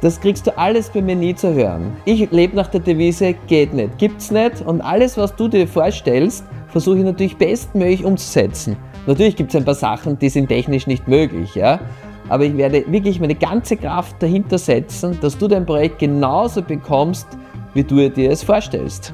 Das kriegst du alles bei mir nie zu hören. Ich lebe nach der Devise, geht nicht, gibt's nicht und alles, was du dir vorstellst, versuche ich natürlich bestmöglich umzusetzen. Natürlich gibt es ein paar Sachen, die sind technisch nicht möglich, ja. Aber ich werde wirklich meine ganze Kraft dahinter setzen, dass du dein Projekt genauso bekommst, wie du dir es vorstellst.